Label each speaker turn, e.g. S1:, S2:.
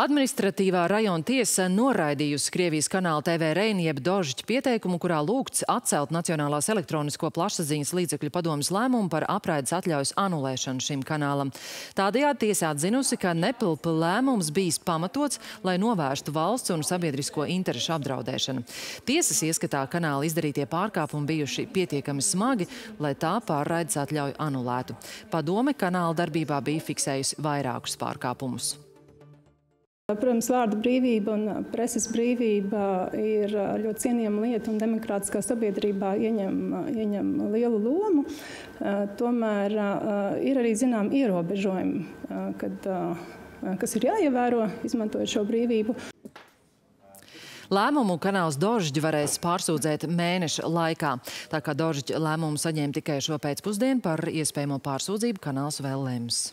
S1: Administratīvā rajona tiesa noraidījusi Krievijas kanāla TV Reini jeb Dožiķa pieteikumu, kurā lūgts atcelt Nacionālās elektronisko plašsaziņas līdzekļu padomas lēmumu par apraides atļaujas anulēšanu šim kanālam. Tādējādi tiesā atzinusi, ka nepilpa lēmums bijis pamatots, lai novērstu valsts un sabiedrisko interešu apdraudēšanu. Tiesas ieskatā kanāla izdarītie pārkāpumi bijuši pietiekami smagi, lai tā pārraides atļauju anulētu. Padome kanāla darbībā bija fiksējusi vairākus pārkāpumus.
S2: Protams, vārda brīvība un preses brīvība ir ļoti cienījama lieta un demokrātiskā sabiedrībā ieņem, ieņem lielu lomu. Tomēr ir arī zinām ierobežojumi, kad, kas ir jāievēro, izmantojot šo brīvību.
S1: Lēmumu kanāls Dožģi varēs pārsūdzēt mēneša laikā. Tā kā Dožģi lēmumu saņēma tikai šo pēcpusdienu par iespējamo pārsūdzību, kanāls vēl lems.